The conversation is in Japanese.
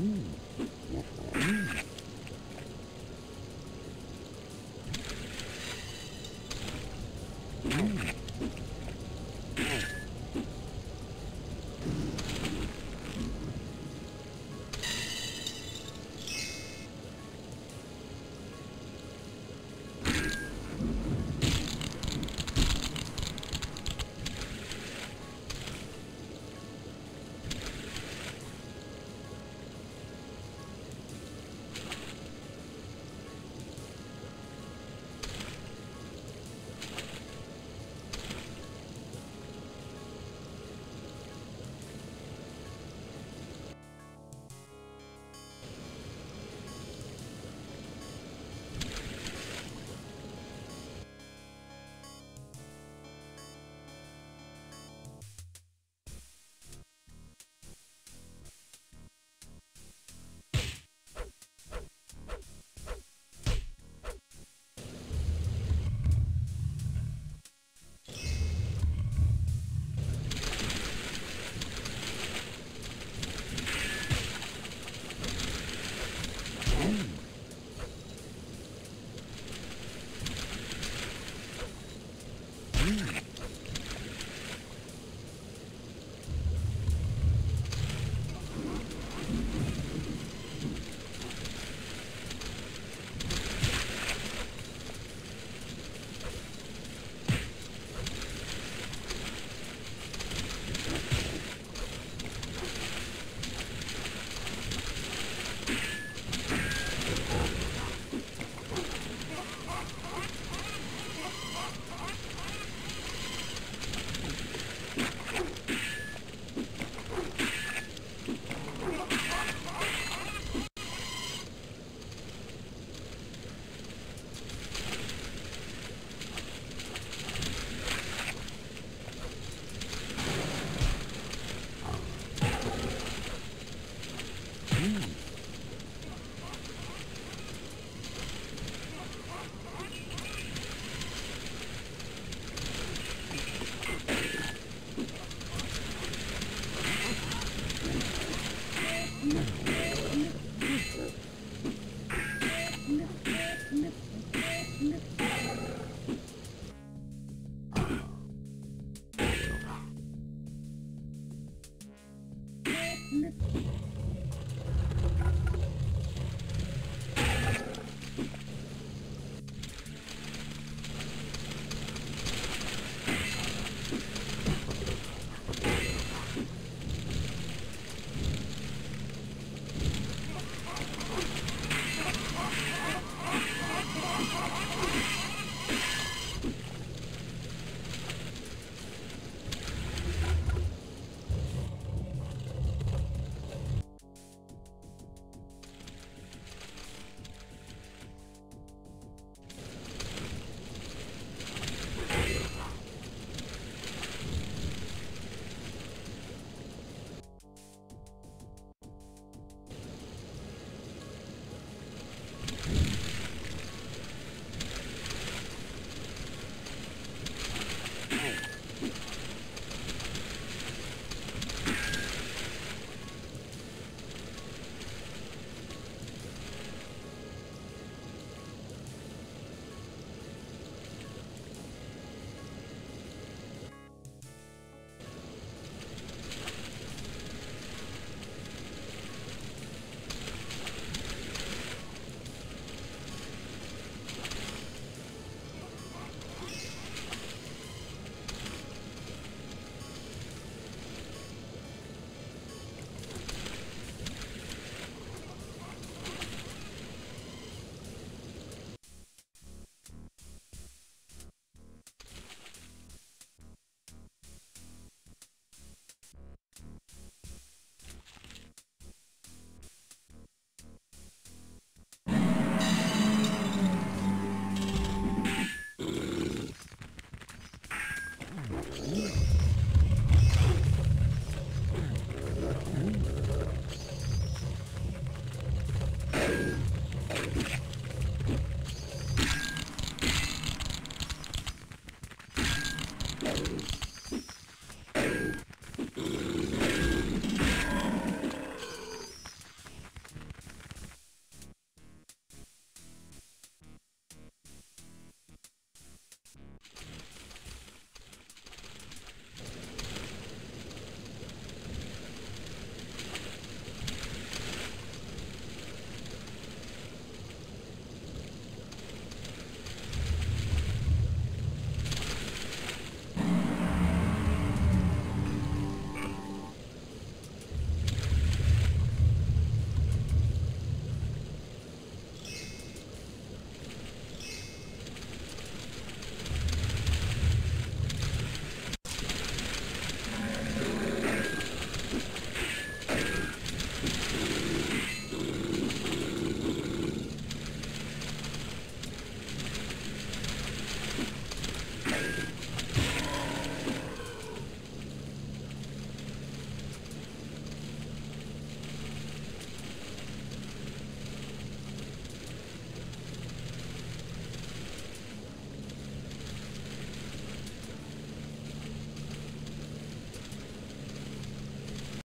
Ooh.